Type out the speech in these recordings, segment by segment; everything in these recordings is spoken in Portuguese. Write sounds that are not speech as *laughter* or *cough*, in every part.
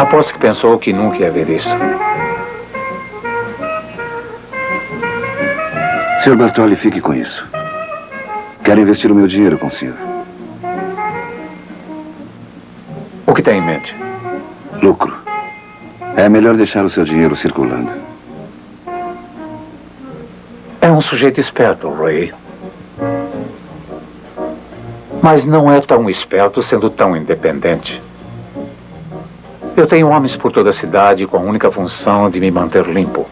Aposto que pensou que nunca ia ver isso. Sr. Bartoli, fique com isso. Quero investir o meu dinheiro com o senhor. O que tem em mente? Lucro. É melhor deixar o seu dinheiro circulando. É um sujeito esperto, Ray. Mas não é tão esperto sendo tão independente. Eu tenho homens por toda a cidade com a única função de me manter limpo.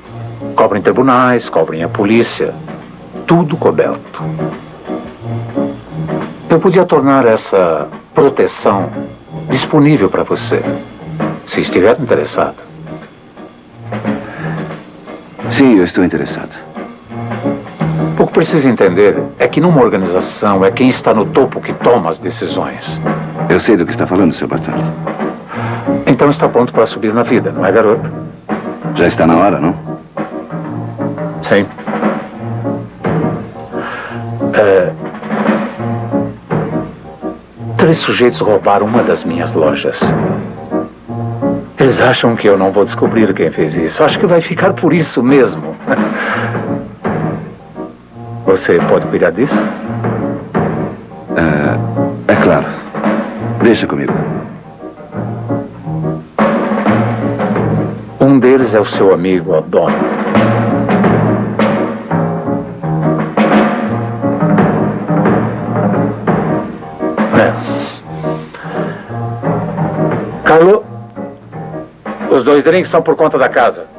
Cobrem tribunais, cobrem a polícia. Tudo coberto. Eu podia tornar essa proteção disponível para você, se estiver interessado. Sim, eu estou interessado. O que precisa entender é que numa organização é quem está no topo que toma as decisões. Eu sei do que está falando, Sr. Bartoli. Então está pronto para subir na vida, não é, garoto? Já está na hora, não? Sim. É... Três sujeitos roubaram uma das minhas lojas. Eles acham que eu não vou descobrir quem fez isso. Acho que vai ficar por isso mesmo. *laughs* Você pode cuidar disso? É, é claro. Deixa comigo. É o seu amigo Adon. É. Carlo, os dois drinks são por conta da casa.